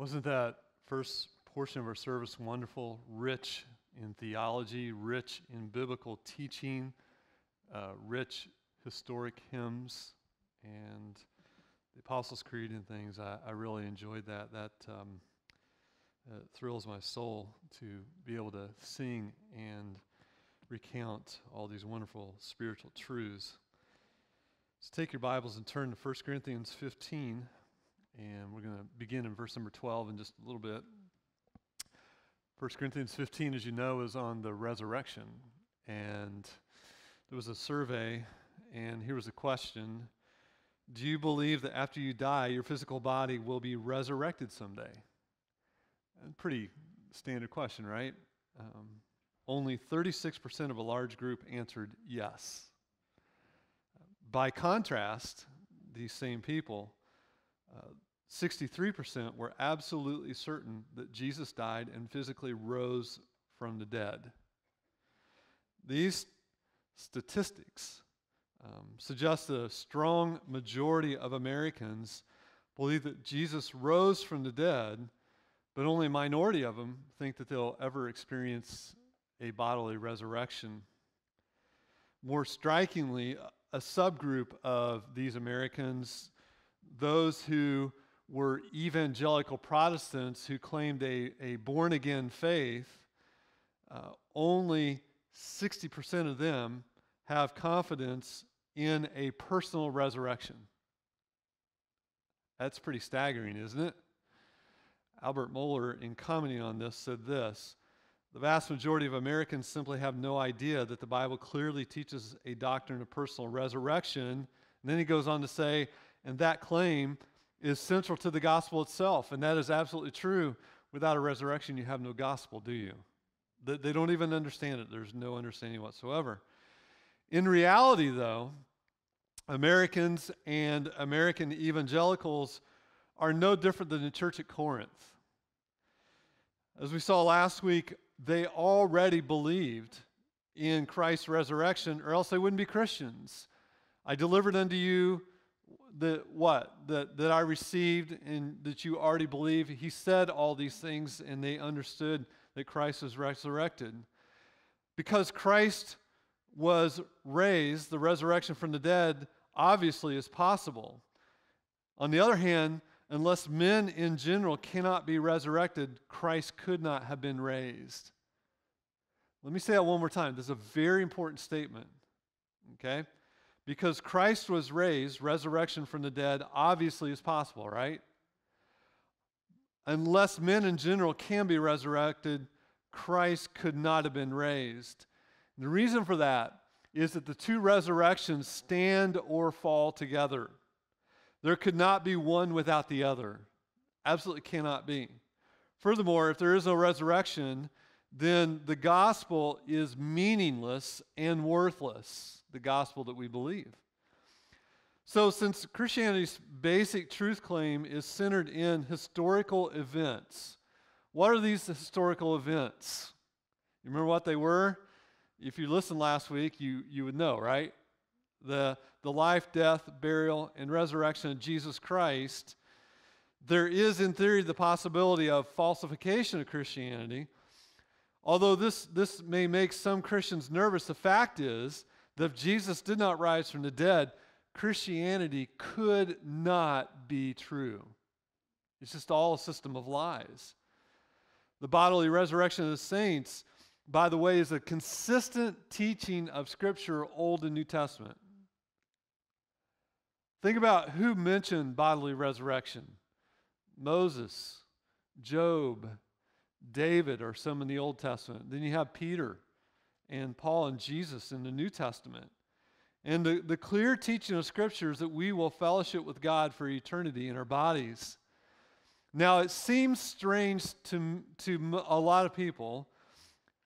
Wasn't that first portion of our service wonderful? Rich in theology, rich in biblical teaching, uh, rich historic hymns, and the Apostles' Creed and things. I, I really enjoyed that. That um, uh, thrills my soul to be able to sing and recount all these wonderful spiritual truths. So take your Bibles and turn to 1 Corinthians 15. And we're going to begin in verse number 12 in just a little bit. 1 Corinthians 15, as you know, is on the resurrection. And there was a survey, and here was a question Do you believe that after you die, your physical body will be resurrected someday? Pretty standard question, right? Um, only 36% of a large group answered yes. By contrast, these same people, uh, 63% were absolutely certain that Jesus died and physically rose from the dead. These statistics um, suggest a strong majority of Americans believe that Jesus rose from the dead, but only a minority of them think that they'll ever experience a bodily resurrection. More strikingly, a subgroup of these Americans, those who were evangelical Protestants who claimed a, a born again faith, uh, only 60% of them have confidence in a personal resurrection. That's pretty staggering, isn't it? Albert Mohler, in commenting on this, said this The vast majority of Americans simply have no idea that the Bible clearly teaches a doctrine of personal resurrection. And then he goes on to say, and that claim is central to the gospel itself, and that is absolutely true. Without a resurrection, you have no gospel, do you? They don't even understand it. There's no understanding whatsoever. In reality, though, Americans and American evangelicals are no different than the church at Corinth. As we saw last week, they already believed in Christ's resurrection, or else they wouldn't be Christians. I delivered unto you that what? That, that i received and that you already believe. He said all these things and they understood that christ was resurrected. Because christ was raised the resurrection from the dead obviously is possible. On the other hand unless men in general cannot be resurrected christ could not have been raised. Let me say that one more time. This is a very important statement okay because Christ was raised, resurrection from the dead obviously is possible, right? Unless men in general can be resurrected, Christ could not have been raised. The reason for that is that the two resurrections stand or fall together. There could not be one without the other. Absolutely cannot be. Furthermore, if there is no resurrection, then the gospel is meaningless and worthless the gospel that we believe. So, since Christianity's basic truth claim is centered in historical events, what are these historical events? You remember what they were? If you listened last week, you, you would know, right? The, the life, death, burial, and resurrection of Jesus Christ. There is, in theory, the possibility of falsification of Christianity. Although this, this may make some Christians nervous, the fact is that if Jesus did not rise from the dead, Christianity could not be true. It's just all a system of lies. The bodily resurrection of the saints, by the way, is a consistent teaching of Scripture, Old and New Testament. Think about who mentioned bodily resurrection Moses, Job, David, or some in the Old Testament. Then you have Peter and Paul and Jesus in the New Testament. And the, the clear teaching of Scripture is that we will fellowship with God for eternity in our bodies. Now, it seems strange to, to a lot of people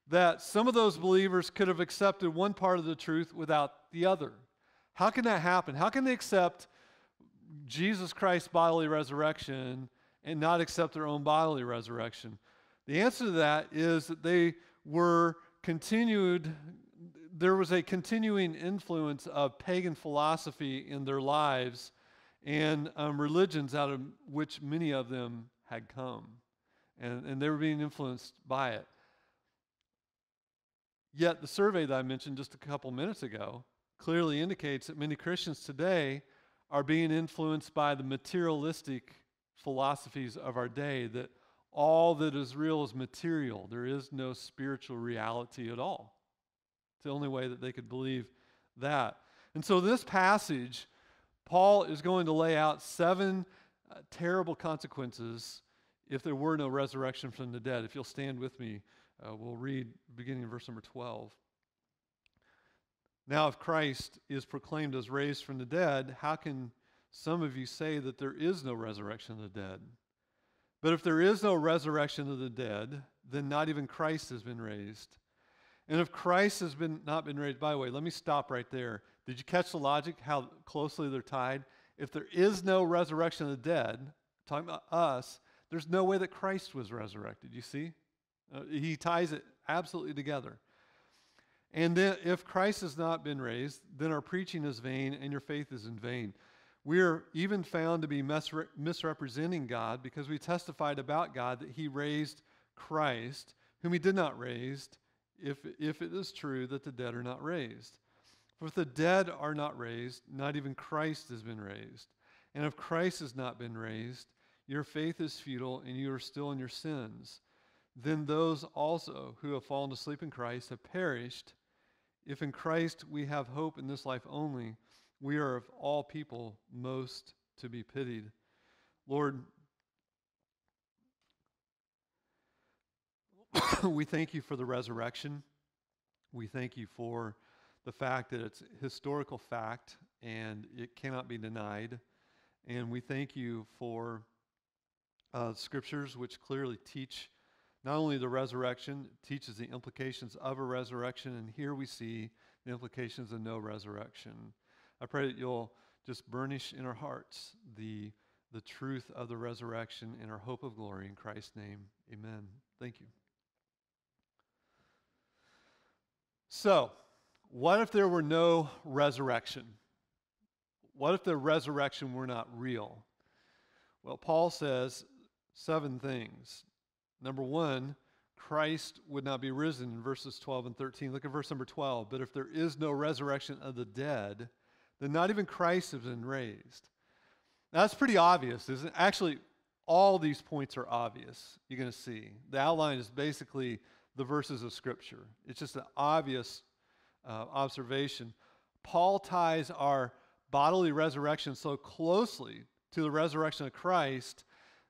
that some of those believers could have accepted one part of the truth without the other. How can that happen? How can they accept Jesus Christ's bodily resurrection and not accept their own bodily resurrection? The answer to that is that they were continued, there was a continuing influence of pagan philosophy in their lives and um, religions out of which many of them had come. And, and they were being influenced by it. Yet the survey that I mentioned just a couple minutes ago clearly indicates that many Christians today are being influenced by the materialistic philosophies of our day that all that is real is material. There is no spiritual reality at all. It's the only way that they could believe that. And so, this passage, Paul is going to lay out seven uh, terrible consequences if there were no resurrection from the dead. If you'll stand with me, uh, we'll read beginning in verse number 12. Now, if Christ is proclaimed as raised from the dead, how can some of you say that there is no resurrection of the dead? But if there is no resurrection of the dead, then not even Christ has been raised. And if Christ has been not been raised, by the way, let me stop right there. Did you catch the logic? How closely they're tied? If there is no resurrection of the dead, talking about us, there's no way that Christ was resurrected. You see? Uh, he ties it absolutely together. And then if Christ has not been raised, then our preaching is vain and your faith is in vain. We are even found to be misre- misrepresenting God because we testified about God that he raised Christ, whom he did not raise, if, if it is true that the dead are not raised. For if the dead are not raised, not even Christ has been raised. And if Christ has not been raised, your faith is futile and you are still in your sins then those also who have fallen asleep in Christ have perished. If in Christ we have hope in this life only, we are of all people most to be pitied. Lord, we thank you for the resurrection. We thank you for the fact that it's historical fact and it cannot be denied. And we thank you for uh, scriptures which clearly teach not only the resurrection, teaches the implications of a resurrection, and here we see the implications of no resurrection. I pray that you'll just burnish in our hearts the, the truth of the resurrection and our hope of glory in Christ's name. Amen. Thank you. So, what if there were no resurrection? What if the resurrection were not real? Well, Paul says seven things. Number one, Christ would not be risen in verses 12 and 13. Look at verse number 12. But if there is no resurrection of the dead, then not even Christ has been raised. Now, that's pretty obvious, isn't it? Actually, all these points are obvious. You're going to see. The outline is basically the verses of Scripture, it's just an obvious uh, observation. Paul ties our bodily resurrection so closely to the resurrection of Christ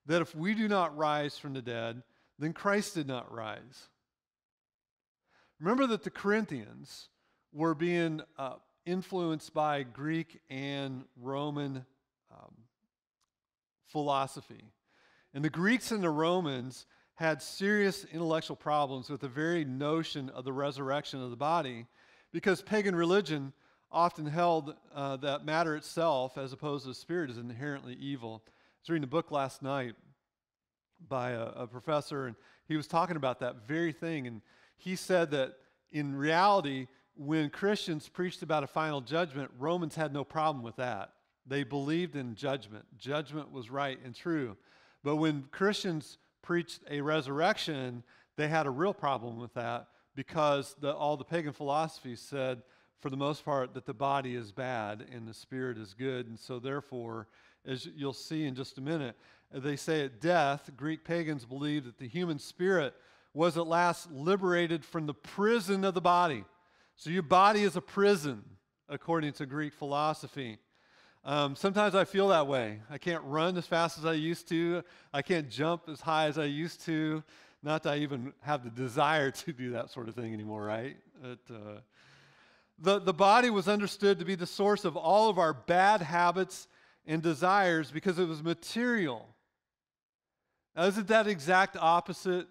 that if we do not rise from the dead, then Christ did not rise. Remember that the Corinthians were being uh, influenced by Greek and Roman um, philosophy. And the Greeks and the Romans had serious intellectual problems with the very notion of the resurrection of the body because pagan religion often held uh, that matter itself, as opposed to the spirit, is inherently evil. I was reading a book last night by a, a professor, and he was talking about that very thing. And he said that in reality, when Christians preached about a final judgment, Romans had no problem with that. They believed in judgment. Judgment was right and true. But when Christians preached a resurrection, they had a real problem with that because the, all the pagan philosophies said, for the most part, that the body is bad and the spirit is good. And so, therefore, as you'll see in just a minute, they say at death, Greek pagans believed that the human spirit was at last liberated from the prison of the body. So your body is a prison, according to Greek philosophy. Um, sometimes I feel that way. I can't run as fast as I used to. I can't jump as high as I used to. Not that I even have the desire to do that sort of thing anymore, right? It, uh, the, the body was understood to be the source of all of our bad habits and desires because it was material. Now, isn't that exact opposite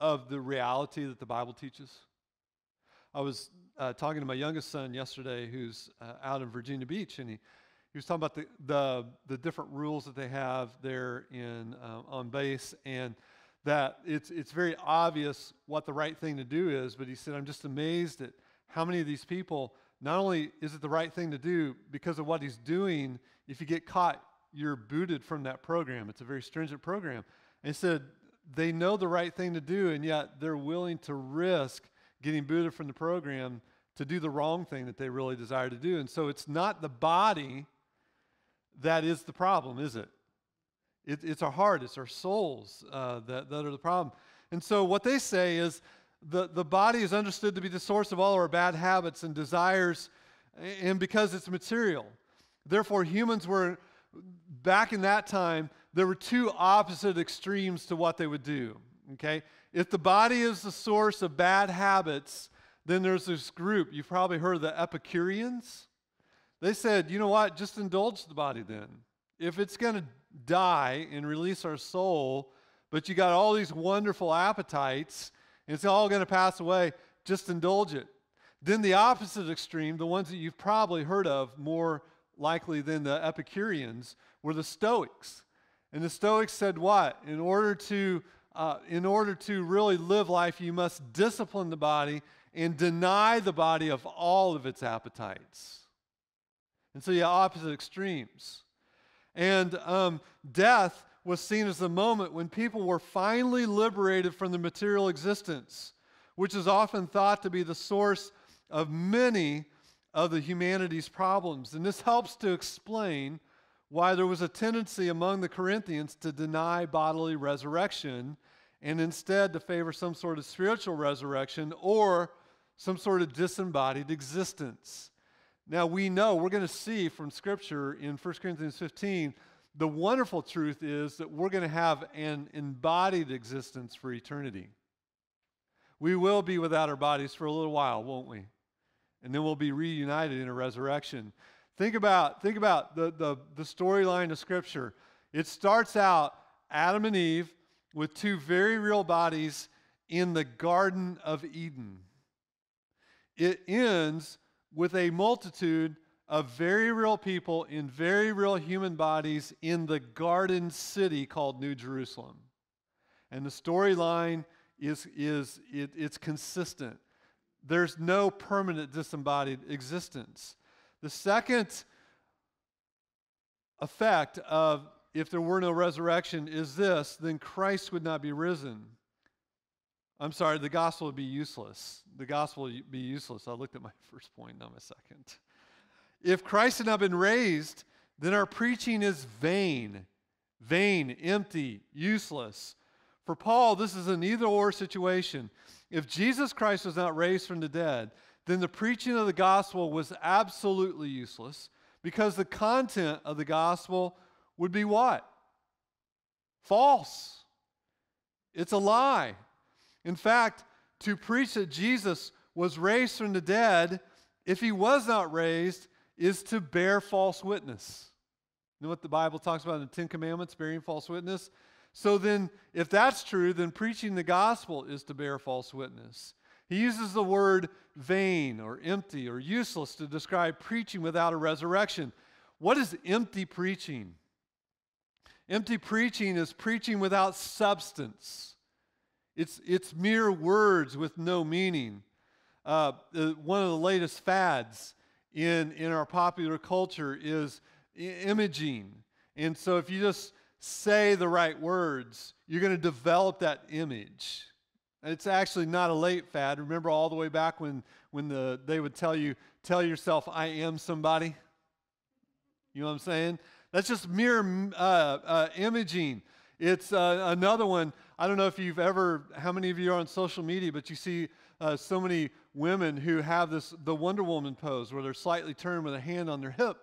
of the reality that the Bible teaches? I was uh, talking to my youngest son yesterday who's uh, out in Virginia Beach, and he, he was talking about the, the, the different rules that they have there in, uh, on base, and that it's, it's very obvious what the right thing to do is, but he said, I'm just amazed at how many of these people, not only is it the right thing to do because of what he's doing, if you get caught, you're booted from that program. It's a very stringent program. And he said they know the right thing to do, and yet they're willing to risk getting booted from the program to do the wrong thing that they really desire to do. And so it's not the body that is the problem, is it? it it's our heart, it's our souls uh, that, that are the problem. And so what they say is the, the body is understood to be the source of all our bad habits and desires, and because it's material. Therefore, humans were, back in that time, there were two opposite extremes to what they would do. Okay? If the body is the source of bad habits, then there's this group, you've probably heard of the Epicureans. They said, you know what, just indulge the body then. If it's going to die and release our soul, but you got all these wonderful appetites, and it's all going to pass away, just indulge it. Then the opposite extreme, the ones that you've probably heard of more likely than the Epicureans, were the Stoics. And the Stoics said what? In order to, uh, in order to really live life, you must discipline the body and deny the body of all of its appetites. And so you have opposite extremes. And um, death was seen as the moment when people were finally liberated from the material existence, which is often thought to be the source of many of the humanity's problems. And this helps to explain why there was a tendency among the Corinthians to deny bodily resurrection and instead to favor some sort of spiritual resurrection or some sort of disembodied existence. Now, we know, we're going to see from Scripture in 1 Corinthians 15, the wonderful truth is that we're going to have an embodied existence for eternity. We will be without our bodies for a little while, won't we? And then we'll be reunited in a resurrection. Think about, think about the, the, the storyline of Scripture. It starts out Adam and Eve with two very real bodies in the Garden of Eden. It ends with a multitude of very real people in very real human bodies in the garden city called New Jerusalem. And the storyline is, is it, it's consistent. There's no permanent disembodied existence. The second effect of if there were no resurrection is this then Christ would not be risen. I'm sorry, the gospel would be useless. The gospel would be useless. I looked at my first point, not my second. If Christ had not been raised, then our preaching is vain, vain, empty, useless. For Paul, this is an either or situation. If Jesus Christ was not raised from the dead, then the preaching of the gospel was absolutely useless because the content of the gospel would be what? False. It's a lie. In fact, to preach that Jesus was raised from the dead, if he was not raised, is to bear false witness. You know what the Bible talks about in the Ten Commandments, bearing false witness? So then, if that's true, then preaching the gospel is to bear false witness. He uses the word vain or empty or useless to describe preaching without a resurrection. What is empty preaching? Empty preaching is preaching without substance. It's, it's mere words with no meaning. Uh, one of the latest fads in, in our popular culture is imaging. And so if you just say the right words, you're going to develop that image. It's actually not a late fad. Remember all the way back when, when the, they would tell you, tell yourself, I am somebody? You know what I'm saying? That's just mere uh, uh, imaging. It's uh, another one. I don't know if you've ever, how many of you are on social media, but you see uh, so many women who have this, the Wonder Woman pose, where they're slightly turned with a hand on their hip.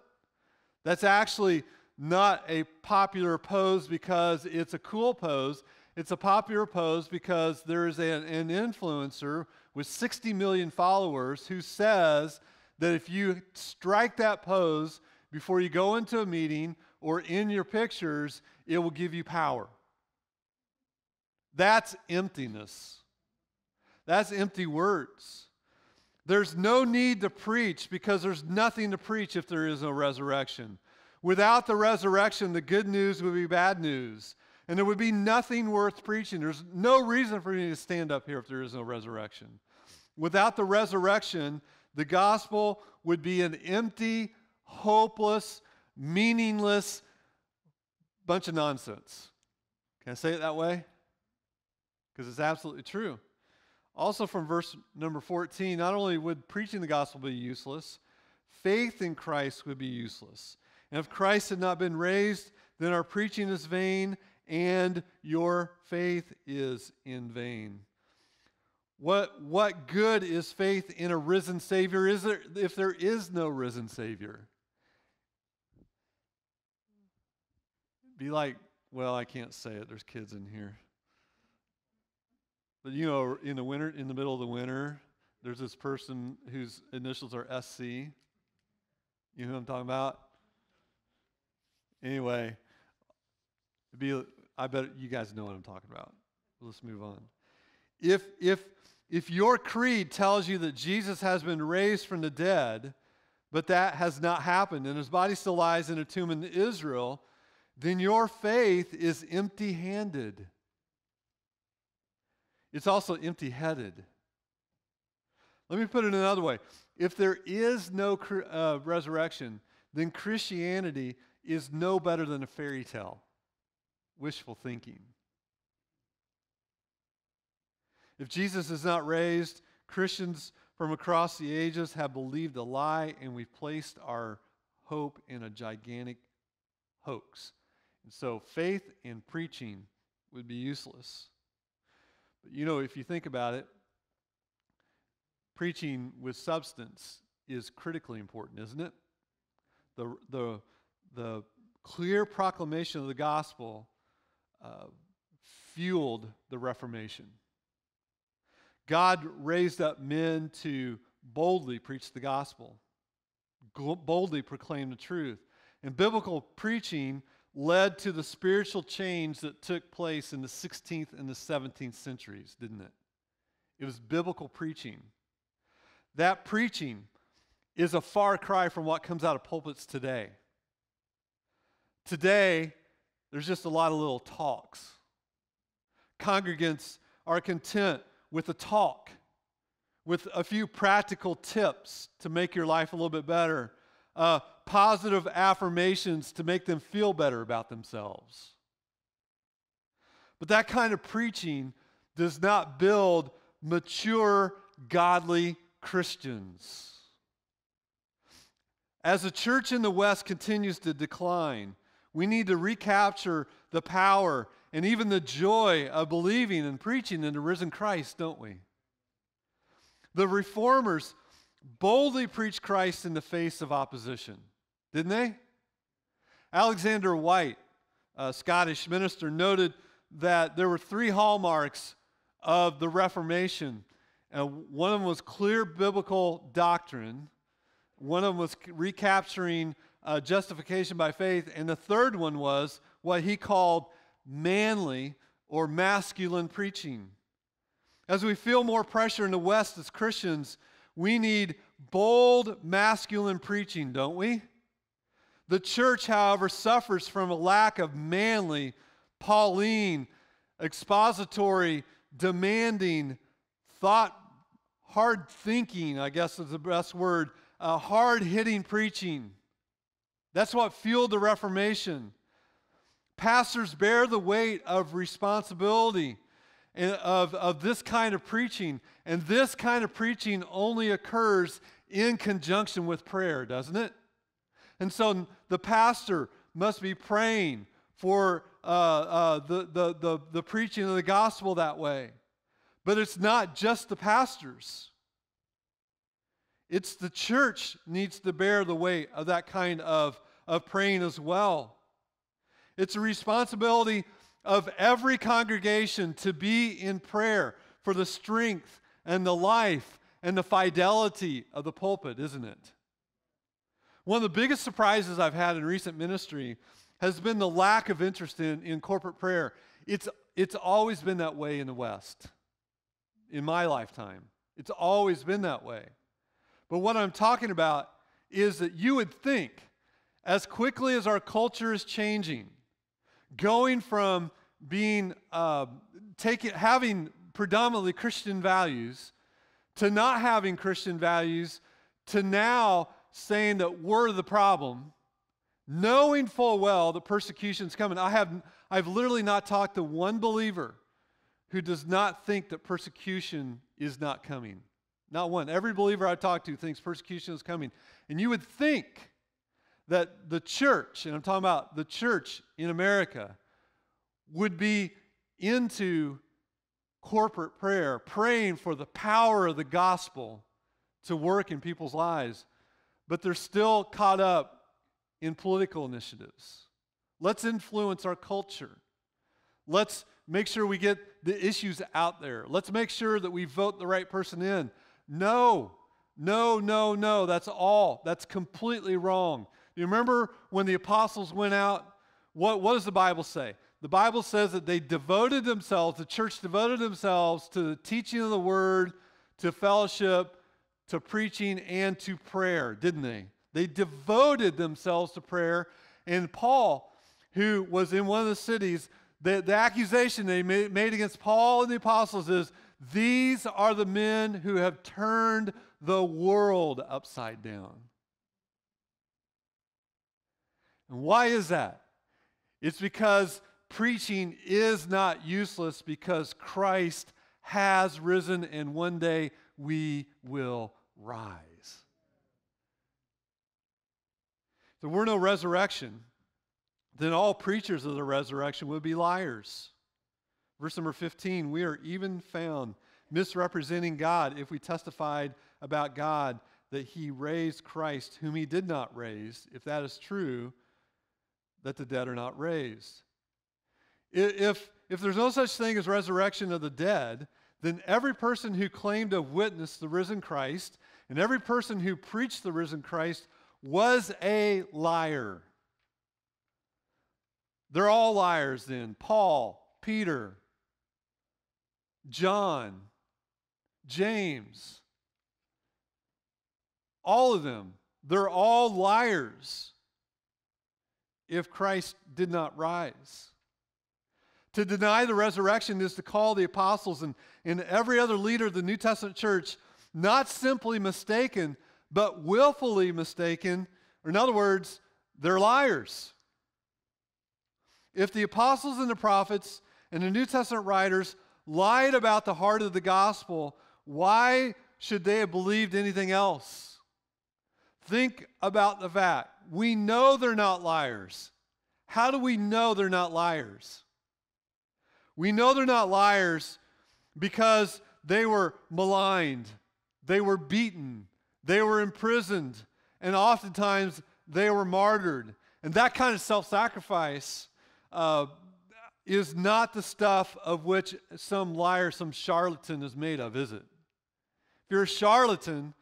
That's actually not a popular pose because it's a cool pose. It's a popular pose because there is an, an influencer with 60 million followers who says that if you strike that pose before you go into a meeting or in your pictures, it will give you power. That's emptiness. That's empty words. There's no need to preach because there's nothing to preach if there is no resurrection. Without the resurrection, the good news would be bad news. And there would be nothing worth preaching. There's no reason for me to stand up here if there is no resurrection. Without the resurrection, the gospel would be an empty, hopeless, meaningless bunch of nonsense. Can I say it that way? Because it's absolutely true. Also, from verse number 14, not only would preaching the gospel be useless, faith in Christ would be useless. And if Christ had not been raised, then our preaching is vain and your faith is in vain. What, what good is faith in a risen Savior is there, if there is no risen Savior? Be like, well, I can't say it. There's kids in here. But you know, in the winter, in the middle of the winter, there's this person whose initials are SC. You know who I'm talking about? Anyway, be, I bet you guys know what I'm talking about. Let's move on. If, if, if your creed tells you that Jesus has been raised from the dead, but that has not happened, and his body still lies in a tomb in Israel, then your faith is empty handed. It's also empty headed. Let me put it another way. If there is no uh, resurrection, then Christianity is no better than a fairy tale. Wishful thinking. If Jesus is not raised, Christians from across the ages have believed a lie and we've placed our hope in a gigantic hoax. And so faith in preaching would be useless. But you know, if you think about it, preaching with substance is critically important, isn't it? The, the, the clear proclamation of the gospel uh, fueled the Reformation. God raised up men to boldly preach the gospel, boldly proclaim the truth. And biblical preaching led to the spiritual change that took place in the 16th and the 17th centuries, didn't it? It was biblical preaching. That preaching is a far cry from what comes out of pulpits today. Today, there's just a lot of little talks. Congregants are content with a talk, with a few practical tips to make your life a little bit better, uh, positive affirmations to make them feel better about themselves. But that kind of preaching does not build mature, godly Christians. As the church in the West continues to decline, we need to recapture the power and even the joy of believing and preaching in the risen Christ, don't we? The reformers boldly preached Christ in the face of opposition, didn't they? Alexander Whyte, a Scottish minister, noted that there were three hallmarks of the Reformation. And one of them was clear biblical doctrine, one of them was recapturing uh, justification by faith. And the third one was what he called manly or masculine preaching. As we feel more pressure in the West as Christians, we need bold masculine preaching, don't we? The church, however, suffers from a lack of manly, Pauline, expository, demanding, thought, hard thinking, I guess is the best word, uh, hard hitting preaching. That's what fueled the Reformation. Pastors bear the weight of responsibility of, of this kind of preaching. And this kind of preaching only occurs in conjunction with prayer, doesn't it? And so the pastor must be praying for uh, uh, the, the, the, the preaching of the gospel that way. But it's not just the pastors. It's the church needs to bear the weight of that kind of, of praying as well. It's a responsibility of every congregation to be in prayer for the strength and the life and the fidelity of the pulpit, isn't it? One of the biggest surprises I've had in recent ministry has been the lack of interest in, in corporate prayer. It's, it's always been that way in the West, in my lifetime. It's always been that way. But what I'm talking about is that you would think, as quickly as our culture is changing, going from being uh, taking, having predominantly Christian values to not having Christian values to now saying that we're the problem. knowing full well that persecution is coming. I have, I've literally not talked to one believer who does not think that persecution is not coming. Not one. Every believer I talk to thinks persecution is coming. And you would think that the church, and I'm talking about the church in America, would be into corporate prayer, praying for the power of the gospel to work in people's lives. But they're still caught up in political initiatives. Let's influence our culture. Let's make sure we get the issues out there. Let's make sure that we vote the right person in. No, no, no, no. That's all. That's completely wrong. You remember when the apostles went out? What, what does the Bible say? The Bible says that they devoted themselves, the church devoted themselves to the teaching of the word, to fellowship, to preaching, and to prayer, didn't they? They devoted themselves to prayer. And Paul, who was in one of the cities, the, the accusation they made, made against Paul and the apostles is these are the men who have turned the world upside down. And why is that? It's because preaching is not useless because Christ has risen and one day we will rise. If there were no resurrection, then all preachers of the resurrection would be liars. Verse number 15 we are even found misrepresenting God if we testified about God that he raised Christ, whom he did not raise, if that is true, that the dead are not raised. If, if there's no such thing as resurrection of the dead, then every person who claimed to witness the risen Christ and every person who preached the risen Christ was a liar. They're all liars then. Paul, Peter, John, James, all of them, they're all liars if Christ did not rise. To deny the resurrection is to call the apostles and, and every other leader of the New Testament church not simply mistaken, but willfully mistaken. Or in other words, they're liars. If the apostles and the prophets and the New Testament writers lied about the heart of the gospel, why should they have believed anything else? Think about the fact we know they're not liars. How do we know they're not liars? We know they're not liars because they were maligned, they were beaten, they were imprisoned, and oftentimes they were martyred. And that kind of self sacrifice uh, is not the stuff of which some liar, some charlatan is made of, is it? If you're a charlatan,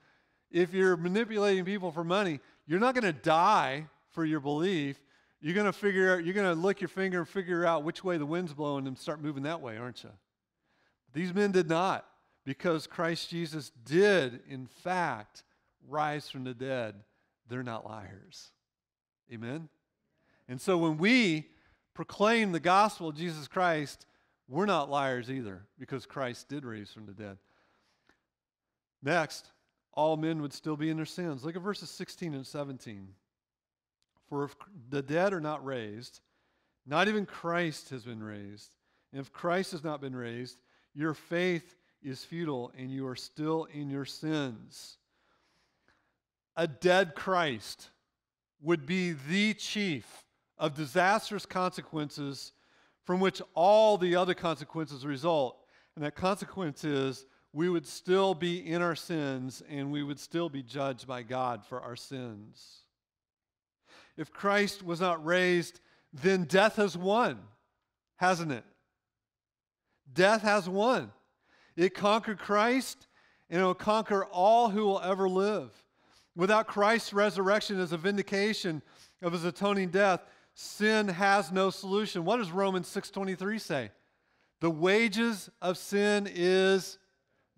if you're manipulating people for money, you're not going to die for your belief. You're going to figure out, you're going to lick your finger and figure out which way the wind's blowing and start moving that way, aren't you? These men did not, because Christ Jesus did, in fact, rise from the dead. They're not liars. Amen? And so when we proclaim the gospel of Jesus Christ, we're not liars either, because Christ did raise from the dead. Next, all men would still be in their sins. Look at verses 16 and 17. For if the dead are not raised, not even Christ has been raised. And if Christ has not been raised, your faith is futile and you are still in your sins. A dead Christ would be the chief of disastrous consequences from which all the other consequences result. And that consequence is we would still be in our sins and we would still be judged by God for our sins. If Christ was not raised, then death has won, hasn't it? Death has won. It conquered Christ and it will conquer all who will ever live. Without Christ's resurrection as a vindication of his atoning death, sin has no solution. What does Romans 6:23 say? The wages of sin is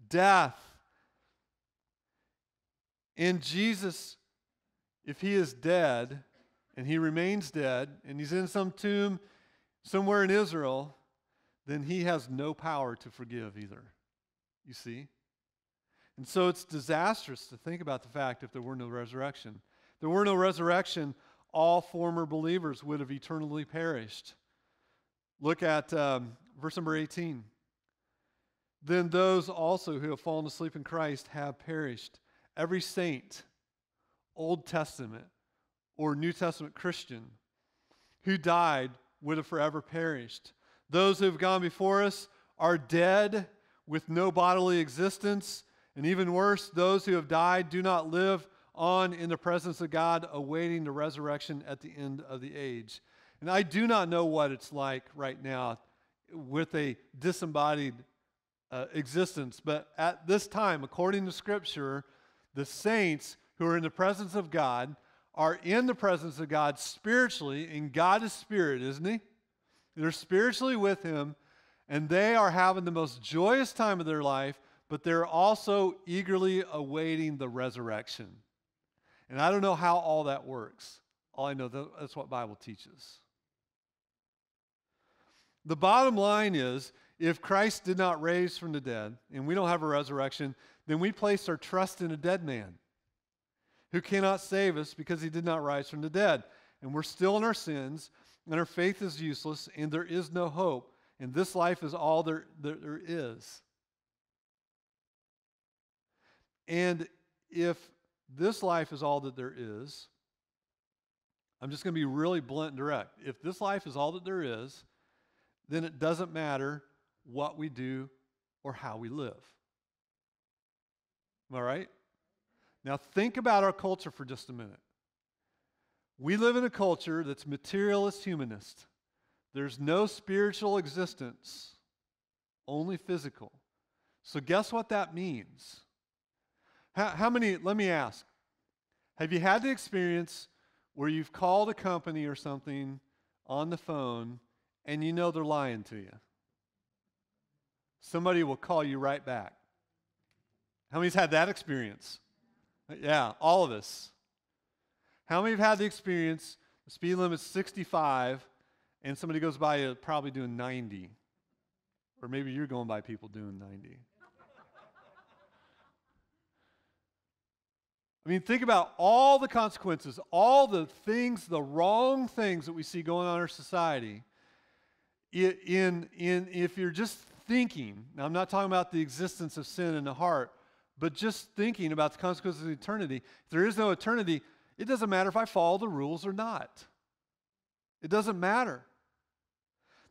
death. In Jesus, if he is dead and he remains dead and he's in some tomb somewhere in Israel, then he has no power to forgive either. You see? And so it's disastrous to think about the fact if there were no resurrection. If there were no resurrection, all former believers would have eternally perished. Look at um, verse number 18. Then those also who have fallen asleep in Christ have perished. Every saint, Old Testament or New Testament Christian, who died would have forever perished. Those who have gone before us are dead with no bodily existence. And even worse, those who have died do not live on in the presence of God, awaiting the resurrection at the end of the age. And I do not know what it's like right now with a disembodied uh, existence, but at this time, according to Scripture, the saints who are in the presence of God are in the presence of God spiritually, and God is spirit, isn't He? They're spiritually with Him, and they are having the most joyous time of their life, but they're also eagerly awaiting the resurrection. And I don't know how all that works. All I know that's what Bible teaches. The bottom line is if Christ did not raise from the dead and we don't have a resurrection, then we place our trust in a dead man who cannot save us because he did not rise from the dead. And we're still in our sins, and our faith is useless, and there is no hope. And this life is all there, there, there is. And if this life is all that there is, I'm just going to be really blunt and direct. If this life is all that there is, then it doesn't matter what we do or how we live. Am I right? Now, think about our culture for just a minute. We live in a culture that's materialist humanist. There's no spiritual existence, only physical. So, guess what that means? How, how, many, let me ask, have you had the experience where you've called a company or something on the phone and you know they're lying to you? Somebody will call you right back. How many's had that experience? Yeah, all of us. How many have had the experience? The speed limit is 65, and somebody goes by you probably doing 90. Or maybe you're going by people doing 90. I mean, think about all the consequences, all the things, the wrong things that we see going on in our society. In, in, if you're just thinking, now I'm not talking about the existence of sin in the heart, but just thinking about the consequences of eternity. If there is no eternity, it doesn't matter if I follow the rules or not. It doesn't matter.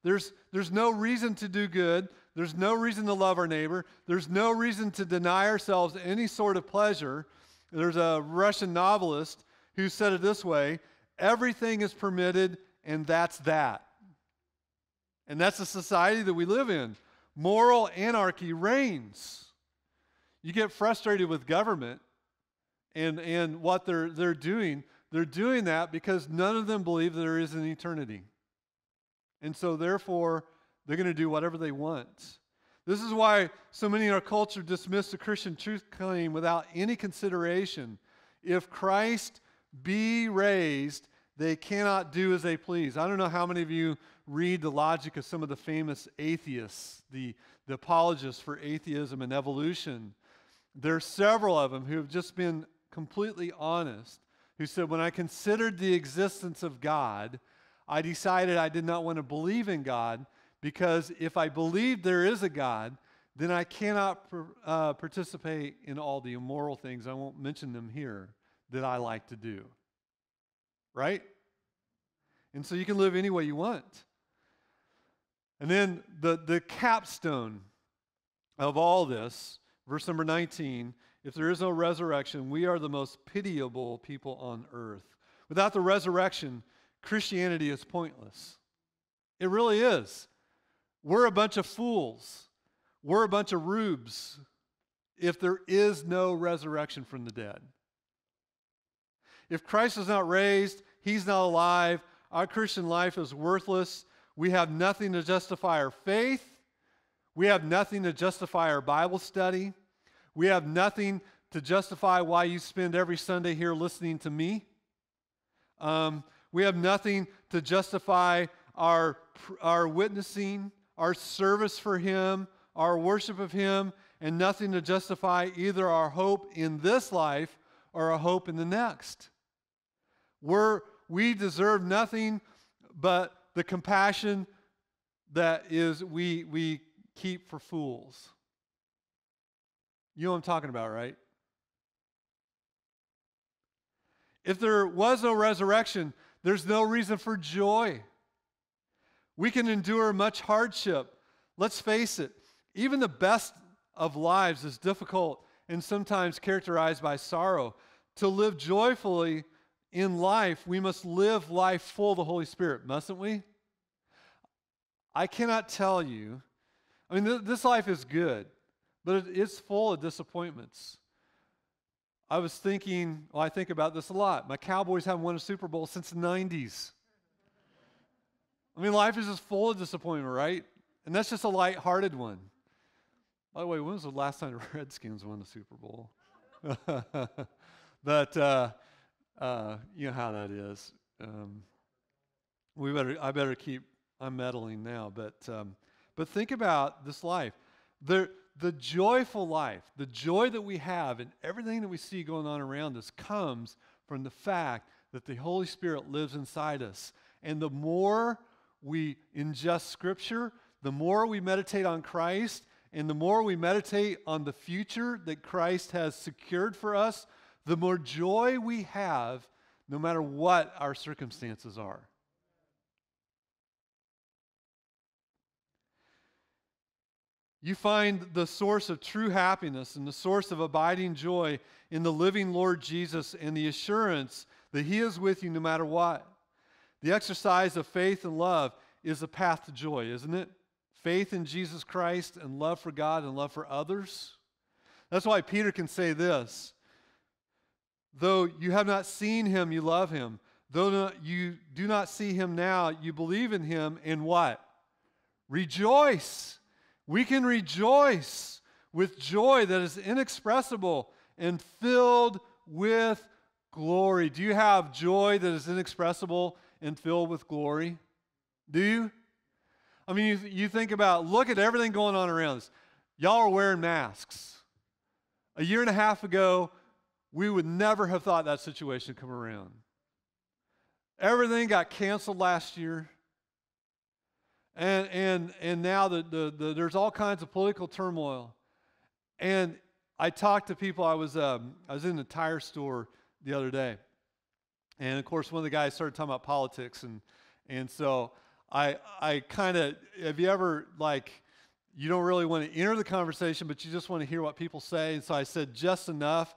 There's, there's no reason to do good. There's no reason to love our neighbor. There's no reason to deny ourselves any sort of pleasure. There's a Russian novelist who said it this way everything is permitted, and that's that. And that's the society that we live in. Moral anarchy reigns. You get frustrated with government and, and what they're, they're doing. They're doing that because none of them believe there is an eternity. And so, therefore, they're going to do whatever they want. This is why so many in our culture dismiss the Christian truth claim without any consideration. If Christ be raised, they cannot do as they please. I don't know how many of you read the logic of some of the famous atheists, the, the apologists for atheism and evolution. There are several of them who have just been completely honest, who said, When I considered the existence of God, I decided I did not want to believe in God because if I believe there is a God, then I cannot uh, participate in all the immoral things, I won't mention them here, that I like to do. Right? And so you can live any way you want. And then the, the capstone of all this Verse number 19 If there is no resurrection, we are the most pitiable people on earth. Without the resurrection, Christianity is pointless. It really is. We're a bunch of fools. We're a bunch of rubes if there is no resurrection from the dead. If Christ is not raised, he's not alive, our Christian life is worthless. We have nothing to justify our faith. We have nothing to justify our Bible study. We have nothing to justify why you spend every Sunday here listening to me. Um, we have nothing to justify our, our witnessing, our service for Him, our worship of Him, and nothing to justify either our hope in this life or our hope in the next. We're, we deserve nothing but the compassion that is we we keep for fools. You know what I'm talking about, right? If there was no resurrection, there's no reason for joy. We can endure much hardship. Let's face it, even the best of lives is difficult and sometimes characterized by sorrow. To live joyfully in life, we must live life full of the Holy Spirit, mustn't we? I cannot tell you. I mean, th- this life is good, but it, it's full of disappointments. I was thinking, well, I think about this a lot. My Cowboys haven't won a Super Bowl since the 90s. I mean, life is just full of disappointment, right? And that's just a light-hearted one. By the way, when was the last time the Redskins won the Super Bowl? but uh, uh, you know how that is. Um, we better, I better keep. I'm meddling now, but um, but think about this life. The the joyful life, the joy that we have, and everything that we see going on around us comes from the fact that the Holy Spirit lives inside us. And the more we ingest Scripture, the more we meditate on Christ, and the more we meditate on the future that Christ has secured for us, the more joy we have no matter what our circumstances are. You find the source of true happiness and the source of abiding joy in the living Lord Jesus and the assurance that He is with you no matter what. The exercise of faith and love is a path to joy, isn't it? Faith in Jesus Christ and love for God and love for others. That's why Peter can say this Though you have not seen him, you love him. Though you do not see him now, you believe in him in what? Rejoice. We can rejoice with joy that is inexpressible and filled with glory. Do you have joy that is inexpressible and filled with glory? Do you? I mean, you, you think about, look at everything going on around us. Y'all are wearing masks. A year and a half ago, we would never have thought that situation come around. Everything got canceled last year. And, and, and now the, the, the, there's all kinds of political turmoil. And I talked to people. I was, um, I was in a tire store the other day. And of course, one of the guys started talking about politics. And, and so I, I kind of, have you ever, like, you don't really want to enter the conversation, but you just want to hear what people say. And so I said just enough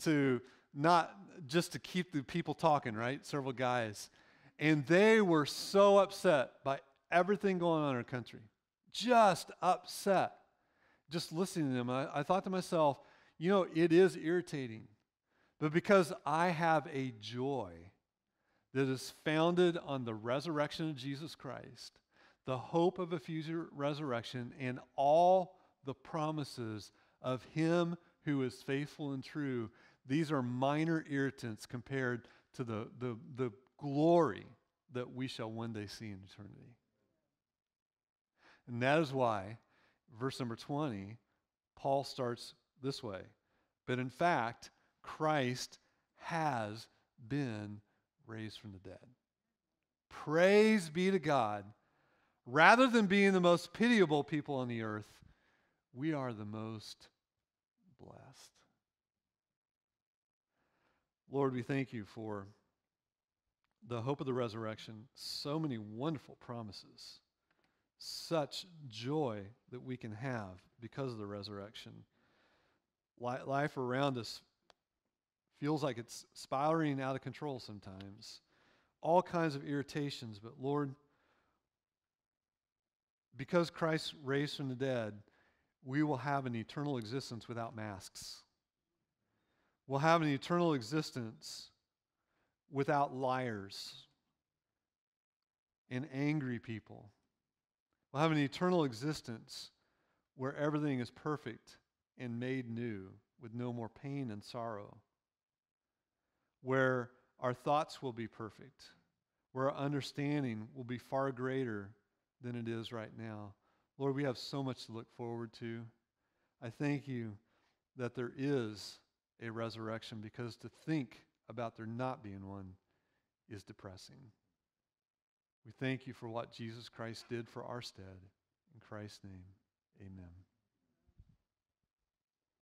to not just to keep the people talking, right? Several guys. And they were so upset by everything going on in our country. Just upset. Just listening to them. I, I thought to myself, you know, it is irritating. But because I have a joy that is founded on the resurrection of Jesus Christ, the hope of a future resurrection, and all the promises of Him who is faithful and true, these are minor irritants compared to the, the, the glory that we shall one day see in eternity. And that is why, verse number 20, Paul starts this way. But in fact, Christ has been raised from the dead. Praise be to God. Rather than being the most pitiable people on the earth, we are the most blessed. Lord, we thank you for the hope of the resurrection. So many wonderful promises. Such joy that we can have because of the resurrection. Life around us feels like it's spiraling out of control sometimes. All kinds of irritations, but Lord, because Christ raised from the dead, we will have an eternal existence without masks We'll have an eternal existence without liars and angry people. We'll have an eternal existence where everything is perfect and made new with no more pain and sorrow. Where our thoughts will be perfect, where our understanding will be far greater than it is right now. Lord, we have so much to look forward to. I thank you that there is a resurrection because to think about there not being one is depressing. We thank you for what Jesus Christ did for our stead. In Christ's name, amen.